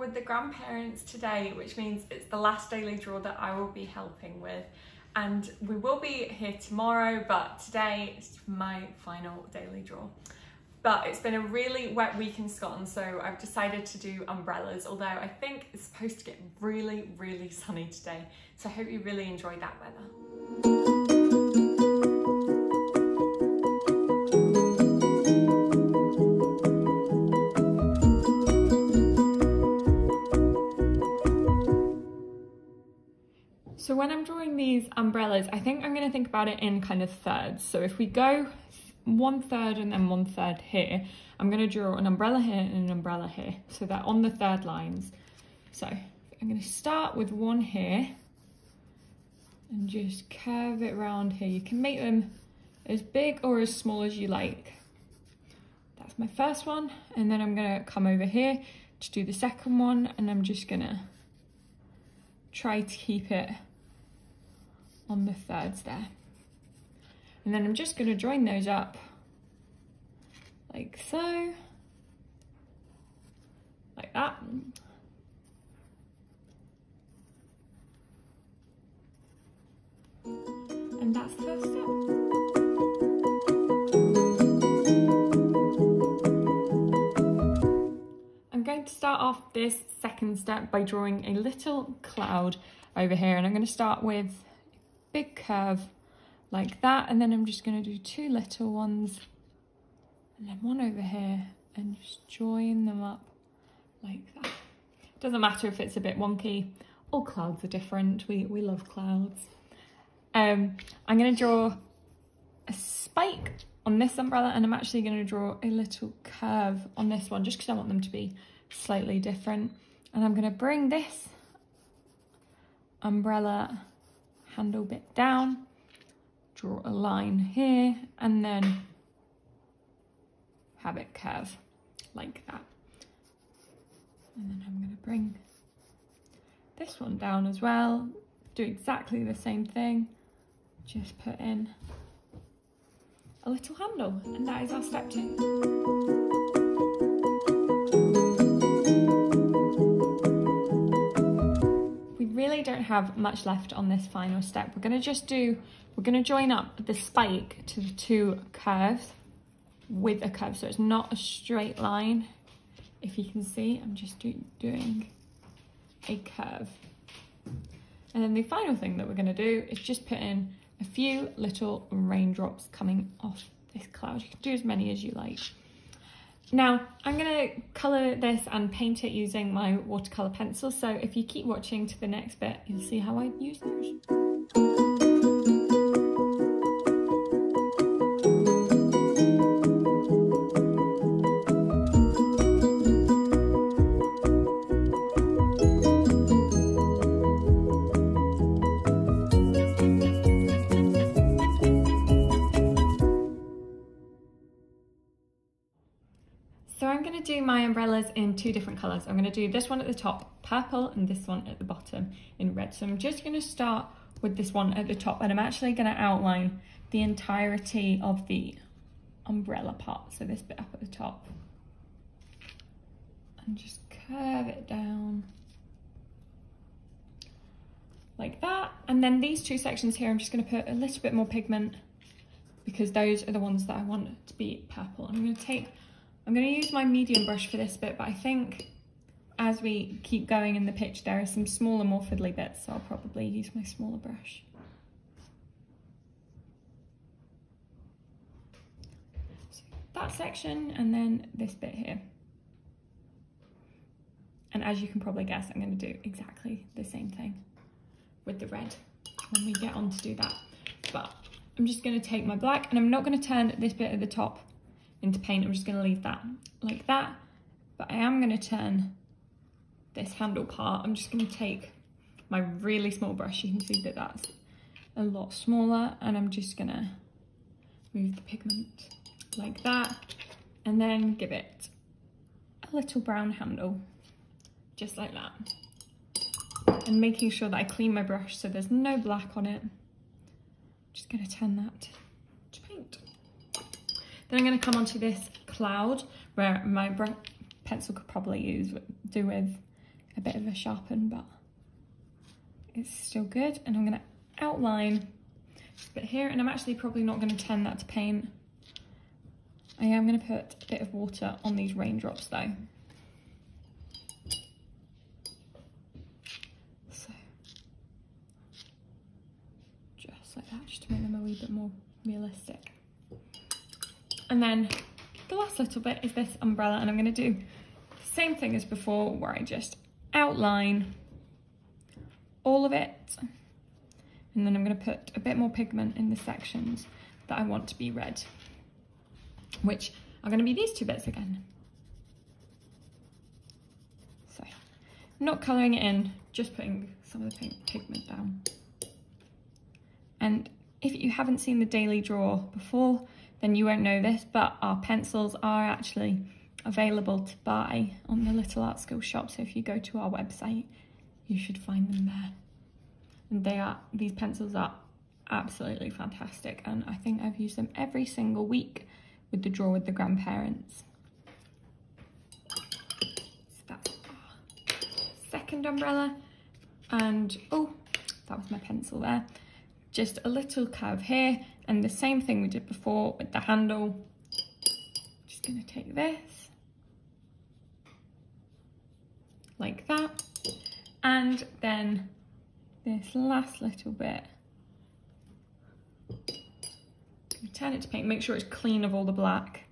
with the grandparents today, which means it's the last daily draw that I will be helping with. And we will be here tomorrow, but today is my final daily draw. But it's been a really wet week in Scotland, so I've decided to do umbrellas, although I think it's supposed to get really, really sunny today. So I hope you really enjoy that weather. These umbrellas, I think I'm going to think about it in kind of thirds. So if we go one third and then one third here, I'm going to draw an umbrella here and an umbrella here. So they're on the third lines. So I'm going to start with one here and just curve it around here. You can make them as big or as small as you like. That's my first one. And then I'm going to come over here to do the second one and I'm just going to try to keep it on the thirds there. And then I'm just going to join those up like so, like that. And that's the first step. I'm going to start off this second step by drawing a little cloud over here and I'm going to start with big curve like that and then I'm just going to do two little ones and then one over here and just join them up like that. Doesn't matter if it's a bit wonky, all clouds are different, we, we love clouds. Um, I'm going to draw a spike on this umbrella and I'm actually going to draw a little curve on this one just because I want them to be slightly different. And I'm going to bring this umbrella handle bit down, draw a line here, and then have it curve like that. And then I'm going to bring this one down as well, do exactly the same thing, just put in a little handle, and that is our step two. Have much left on this final step. We're going to just do, we're going to join up the spike to the two curves with a curve. So it's not a straight line. If you can see, I'm just do, doing a curve. And then the final thing that we're going to do is just put in a few little raindrops coming off this cloud. You can do as many as you like. Now, I'm going to colour this and paint it using my watercolour pencil, so if you keep watching to the next bit, you'll see how I use those. So I'm going to do my umbrellas in two different colours. I'm going to do this one at the top, purple, and this one at the bottom in red. So I'm just going to start with this one at the top, and I'm actually going to outline the entirety of the umbrella part. So this bit up at the top. And just curve it down like that. And then these two sections here, I'm just going to put a little bit more pigment because those are the ones that I want to be purple. I'm going to take I'm going to use my medium brush for this bit, but I think as we keep going in the pitch, there are some smaller, more fiddly bits, so I'll probably use my smaller brush. So that section, and then this bit here. And as you can probably guess, I'm going to do exactly the same thing with the red when we get on to do that. But I'm just going to take my black, and I'm not going to turn this bit at the top into paint. I'm just going to leave that like that. But I am going to turn this handle part. I'm just going to take my really small brush. You can see that that's a lot smaller. And I'm just going to move the pigment like that. And then give it a little brown handle, just like that. And making sure that I clean my brush so there's no black on it. I'm just to turn that. Then I'm going to come onto this cloud where my pencil could probably use do with a bit of a sharpen, but it's still good. And I'm gonna outline this bit here, and I'm actually probably not gonna turn that to paint. I am gonna put a bit of water on these raindrops though. So, just like that, just to make them a wee bit more realistic. And then the last little bit is this umbrella, and I'm gonna do the same thing as before, where I just outline all of it. And then I'm gonna put a bit more pigment in the sections that I want to be red, which are gonna be these two bits again. So, not colouring it in, just putting some of the pink pigment down. And if you haven't seen the daily draw before, then you won't know this, but our pencils are actually available to buy on the Little Art School shop. So if you go to our website, you should find them there. And they are, these pencils are absolutely fantastic. And I think I've used them every single week with the draw with the grandparents. So that's our second umbrella. And, oh, that was my pencil there. Just a little curve here. And the same thing we did before with the handle. Just gonna take this like that. And then this last little bit, turn it to pink, make sure it's clean of all the black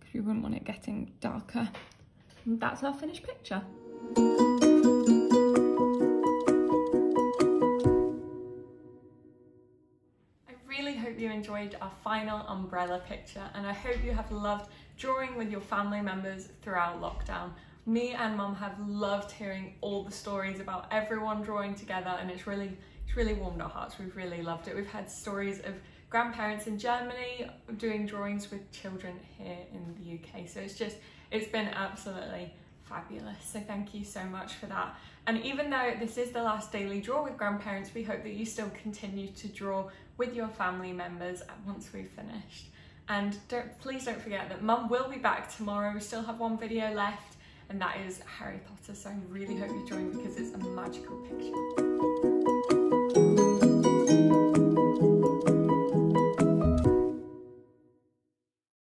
because you wouldn't want it getting darker. And that's our finished picture. Enjoyed our final umbrella picture and I hope you have loved drawing with your family members throughout lockdown. Me and mum have loved hearing all the stories about everyone drawing together and it's really it's really warmed our hearts. We've really loved it. We've had stories of grandparents in Germany doing drawings with children here in the UK so it's just it's been absolutely fabulous. So thank you so much for that. And even though this is the last daily draw with grandparents we hope that you still continue to draw with your family members once we've finished and don't please don't forget that mum will be back tomorrow we still have one video left and that is Harry Potter. So I really hope you join because it's a magical picture.